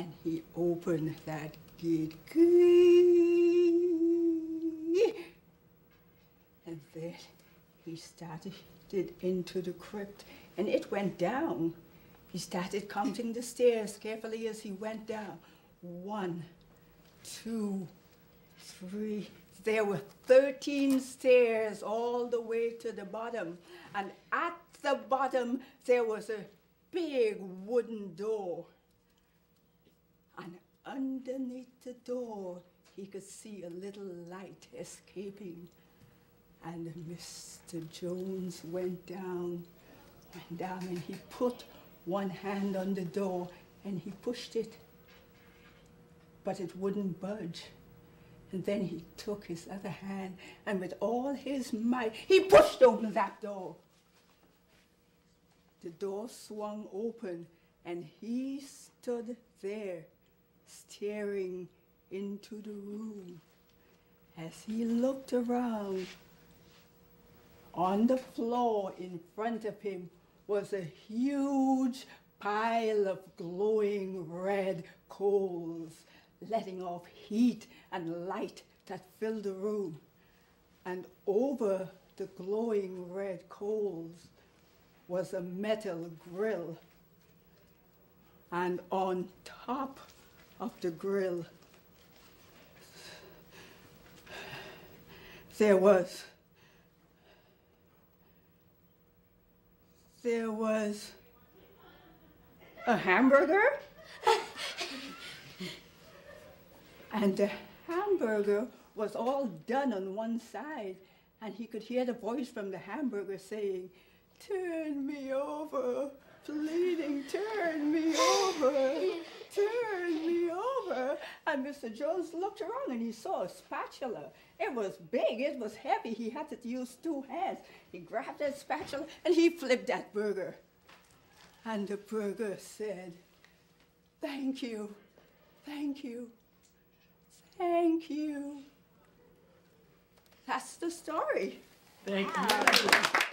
And he opened that gate. And then he started into the crypt, and it went down. He started counting the stairs carefully as he went down. One, two, three. There were 13 stairs all the way to the bottom. And at the bottom, there was a big wooden door. And underneath the door, he could see a little light escaping. And Mr. Jones went down, went down, and he put one hand on the door and he pushed it, but it wouldn't budge. And then he took his other hand and with all his might, he pushed open that door. The door swung open and he stood there staring into the room. As he looked around, on the floor in front of him was a huge pile of glowing red coals, letting off heat and light that filled the room. And over the glowing red coals was a metal grill. And on top of the grill, there was there was a hamburger. and the hamburger was all done on one side. And he could hear the voice from the hamburger saying, Turn me over, pleading, turn me over, turn me over. And Mr. Jones looked around and he saw a spatula. It was big, it was heavy. He had to use two hands. He grabbed that spatula and he flipped that burger. And the burger said, Thank you, thank you, thank you. That's the story. Thank you.